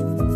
Bye.